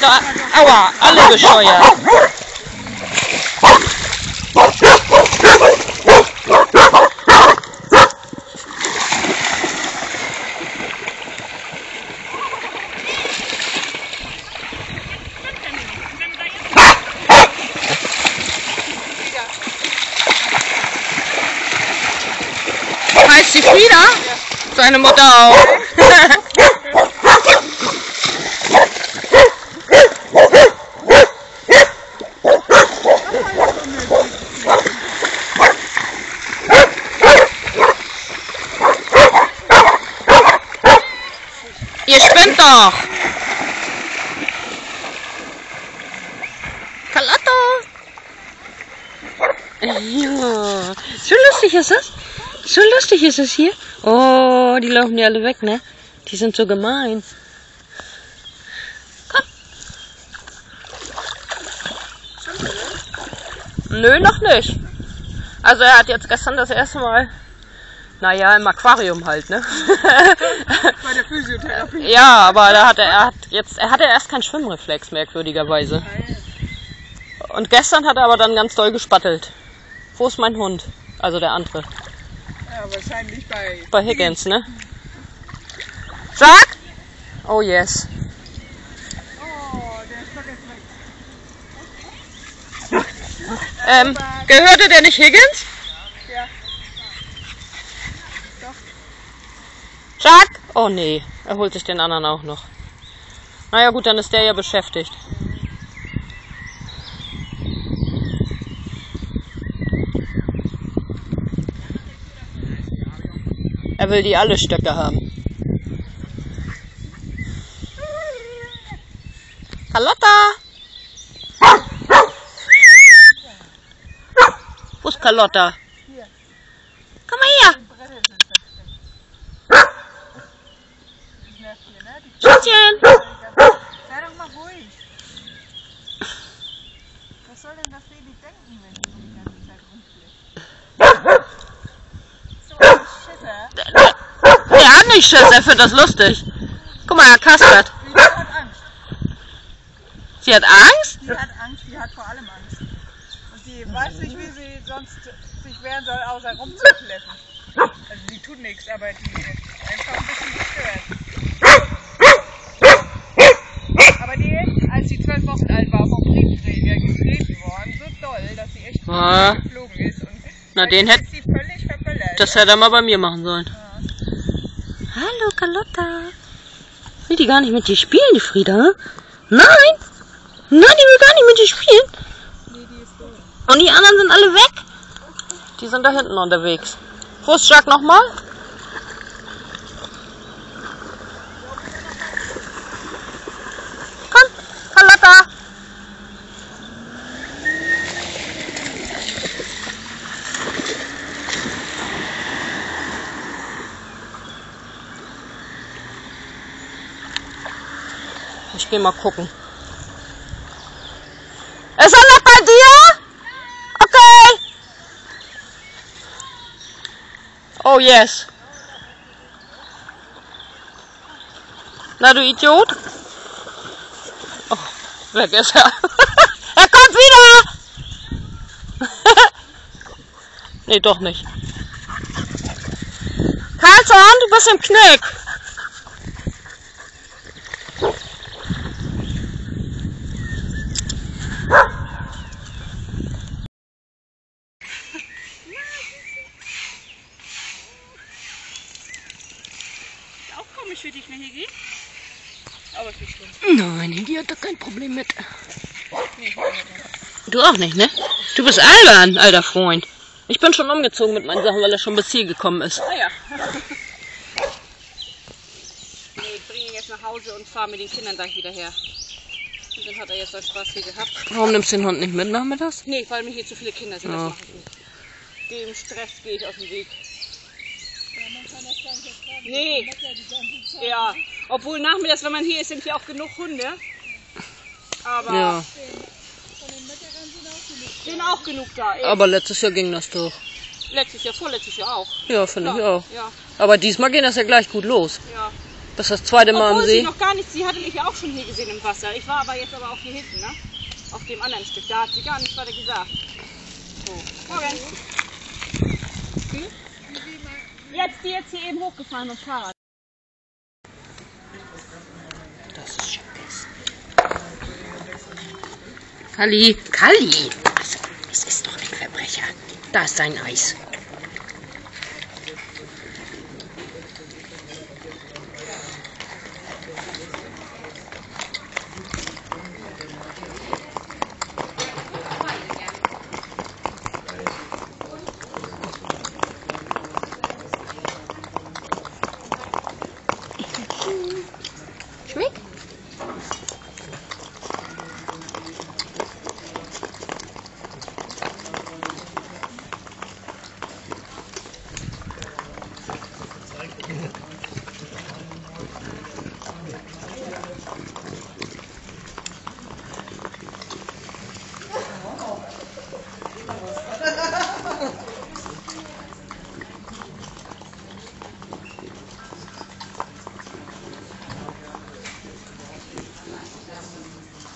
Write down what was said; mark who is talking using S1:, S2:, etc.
S1: seid doch... Aua, alle bescheuert. Heißt die Frieda? Seine Mutter auch. Ihr spinnt doch! Carlotta! Ja, so lustig ist es. So lustig ist es hier. Oh, die laufen ja alle weg, ne? Die sind so gemein. Komm. Nö, noch nicht. Also er hat jetzt gestern das erste Mal, naja, im Aquarium halt, ne?
S2: Bei der Physiotherapie.
S1: ja, aber da hat er, er hat jetzt, er hatte erst keinen Schwimmreflex, merkwürdigerweise. Und gestern hat er aber dann ganz doll gespattelt. Wo ist mein Hund? Also der andere.
S2: Ja, wahrscheinlich bei.
S1: Bei Higgins, ne? Sag! Oh yes.
S2: Oh, der ist doch jetzt weg.
S1: Ähm, gehörte der nicht Higgins? Sag! Oh nee, er holt sich den anderen auch noch. Naja gut, dann ist der ja beschäftigt. Er will die alle Stöcke haben. Carlotta! Wo ist Carlotta? Komm mal her! Schätzchen!
S2: Sei doch mal ruhig. Was soll denn das Baby denken, wenn du die ganze Zeit rumfliegst? So ein Schisser.
S1: Der hat nicht Schiss, er findet das lustig. Guck mal, er kaspert.
S2: Die hat Angst.
S1: Sie hat Angst?
S2: Die hat Angst, die hat vor allem Angst. Und die weiß nicht, wie sie sonst sich wehren soll, außer rumzukleppen. Also die tut nichts, aber die ist einfach ein bisschen gestört. Aber die, als sie zwölf Wochen alt war, vom Triebträger getreten worden, so doll, geflogen ist. Und
S1: Na, den hätte das hätte er mal bei mir machen sollen. Hallo, Carlotta. Will die gar nicht mit dir spielen, die Frieda? Nein! Nein, die will gar nicht mit dir spielen.
S2: nee, die ist doof.
S1: Und die anderen sind alle weg. Die sind da hinten unterwegs. Wo ist Jack nochmal? Komm, Carlotta. Ich geh mal gucken. Ist er noch bei dir? Okay. Oh yes. Na du Idiot. Oh, weg ist er. er kommt wieder. nee, doch nicht. Carlson, du bist im Knick.
S2: Auch komisch für dich, ne, Higi? Aber ist nicht schlimm.
S1: Nein, die hat doch kein Problem mit. Du auch nicht, ne? Du bist albern, alter Freund. Ich bin schon umgezogen mit meinen Sachen, weil er schon bis hier gekommen ist.
S2: Ah ja. nee, ich bringe ihn jetzt nach Hause und fahre mit den Kindern gleich wieder her. Und dann hat er jetzt so Spaß hier gehabt.
S1: Warum nimmst du den Hund nicht mit nachmittags?
S2: Nee, weil mir hier zu viele Kinder sind, ich nicht. Dem Stress gehe ich aus dem Weg. Nee. Ja. Obwohl nachmittags, wenn man hier ist, sind hier auch genug Hunde. Aber
S1: Ja,
S2: sind auch genug da. Eh,
S1: aber letztes Jahr ging das doch.
S2: Letztes Jahr, vorletztes Jahr auch.
S1: Ja, finde ich auch.
S2: Ja,
S1: Aber diesmal geht das ja gleich gut los.
S2: ja.
S1: Das ist das zweite Mal am
S3: Obwohl sie
S1: See.
S3: noch gar nicht, sie hatte mich ja auch schon hier gesehen im Wasser. Ich war aber jetzt aber auch hier hinten, ne? Auf dem anderen Stück. Da hat sie gar nichts weiter gesagt. So. Morgen. Jetzt, die jetzt hier eben hochgefahren dem Fahrrad.
S1: Das ist Schickes. Kalli, Kalli! Also, es ist doch ein Verbrecher. Da ist dein Eis.